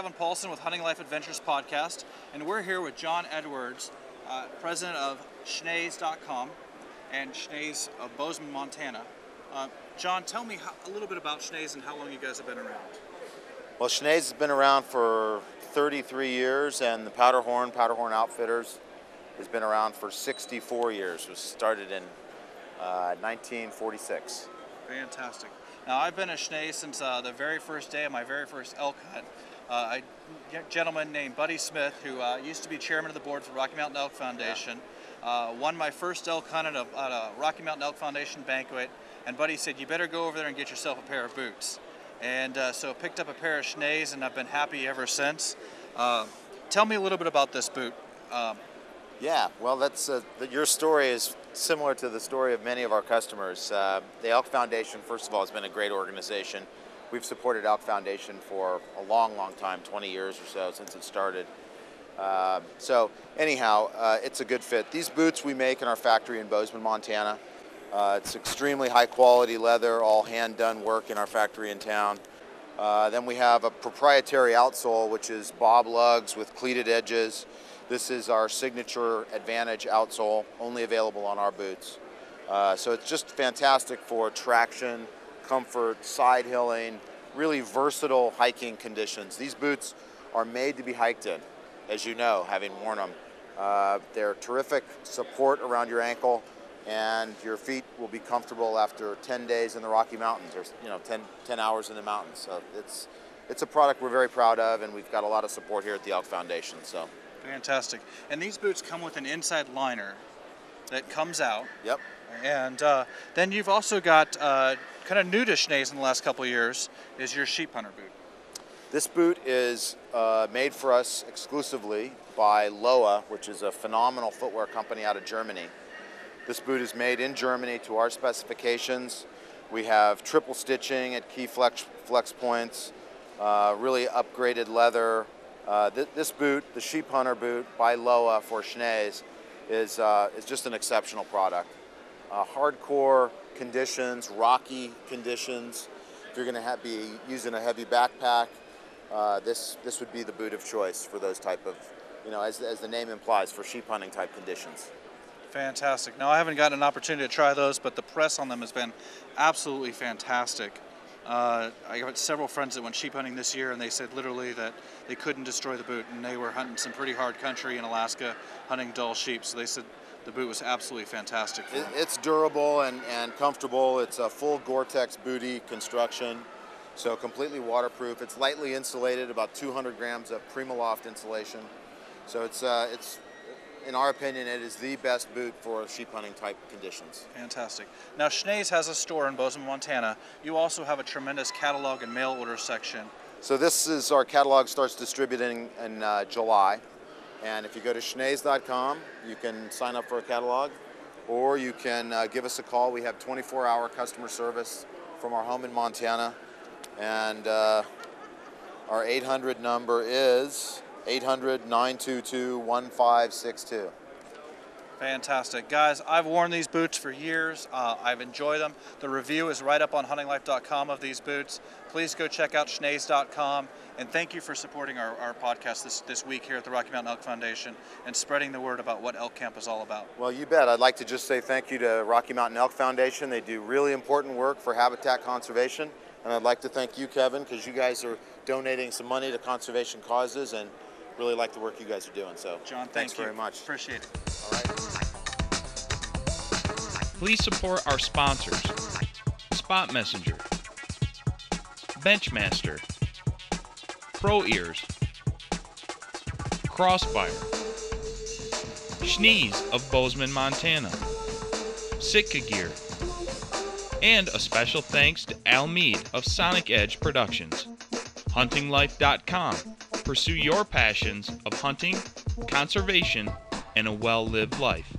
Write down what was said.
Kevin Paulson with Hunting Life Adventures podcast, and we're here with John Edwards, uh, president of Schnees.com and Schnees of Bozeman, Montana. Uh, John, tell me how, a little bit about Schnees and how long you guys have been around. Well, Schnees has been around for 33 years, and the Powderhorn, Powderhorn Outfitters, has been around for 64 years. It was started in uh, 1946. Fantastic. Now, I've been a Schnees since uh, the very first day of my very first elk hunt. Uh, a gentleman named Buddy Smith, who uh, used to be chairman of the board for Rocky Mountain Elk Foundation, uh, won my first elk hunt at a, at a Rocky Mountain Elk Foundation banquet, and Buddy said, you better go over there and get yourself a pair of boots. And uh, so picked up a pair of Schnees, and I've been happy ever since. Uh, tell me a little bit about this boot. Um, yeah, well, that's uh, your story is similar to the story of many of our customers. The Elk Foundation, first of all, has been a great organization. We've supported Elk Foundation for a long, long time, 20 years or so since it started. Uh, so anyhow, uh, it's a good fit. These boots we make in our factory in Bozeman, Montana. Uh, it's extremely high quality leather, all hand done work in our factory in town. Uh, then we have a proprietary outsole, which is bob lugs with cleated edges. This is our signature Advantage outsole, only available on our boots. Uh, so it's just fantastic for traction, comfort, side hilling, really versatile hiking conditions. These boots are made to be hiked in, as you know, having worn them. Uh, they're terrific support around your ankle and your feet will be comfortable after 10 days in the Rocky Mountains or you know 10, 10 hours in the mountains. So it's, it's a product we're very proud of and we've got a lot of support here at the Elk Foundation. So. Fantastic. And these boots come with an inside liner that comes out. Yep. And uh, then you've also got uh, kind of new to Schnees in the last couple years is your sheep hunter boot. This boot is uh, made for us exclusively by Lowa, which is a phenomenal footwear company out of Germany. This boot is made in Germany to our specifications. We have triple stitching at key flex, flex points, uh, really upgraded leather, uh, th this boot, the Sheep Hunter boot by Lowa for Schnees, is, uh, is just an exceptional product. Uh, hardcore conditions, rocky conditions. If you're going to be using a heavy backpack, uh, this, this would be the boot of choice for those type of, you know, as, as the name implies, for sheep hunting type conditions. Fantastic. Now, I haven't gotten an opportunity to try those, but the press on them has been absolutely fantastic. Uh, I got several friends that went sheep hunting this year, and they said literally that they couldn't destroy the boot, and they were hunting some pretty hard country in Alaska, hunting Dall sheep. So they said the boot was absolutely fantastic. It, it's durable and, and comfortable. It's a full Gore-Tex booty construction, so completely waterproof. It's lightly insulated, about 200 grams of Primaloft insulation. So it's uh, it's in our opinion, it is the best boot for sheep hunting type conditions. Fantastic. Now, Schnees has a store in Bozeman, Montana. You also have a tremendous catalog and mail order section. So this is our catalog starts distributing in uh, July. And if you go to schnees.com, you can sign up for a catalog or you can uh, give us a call. We have 24 hour customer service from our home in Montana. And uh, our 800 number is 800 922 1562. Fantastic. Guys, I've worn these boots for years. Uh, I've enjoyed them. The review is right up on huntinglife.com of these boots. Please go check out schnees.com. And thank you for supporting our, our podcast this, this week here at the Rocky Mountain Elk Foundation and spreading the word about what Elk Camp is all about. Well, you bet. I'd like to just say thank you to Rocky Mountain Elk Foundation. They do really important work for habitat conservation. And I'd like to thank you, Kevin, because you guys are donating some money to conservation causes. and really like the work you guys are doing. So, John, thanks thank very much. Appreciate it. All right. Please support our sponsors Spot Messenger, Benchmaster, Pro Ears, Crossfire, Schnees of Bozeman, Montana, Sitka Gear, and a special thanks to Al Mead of Sonic Edge Productions. HuntingLife.com Pursue your passions of hunting, conservation, and a well lived life.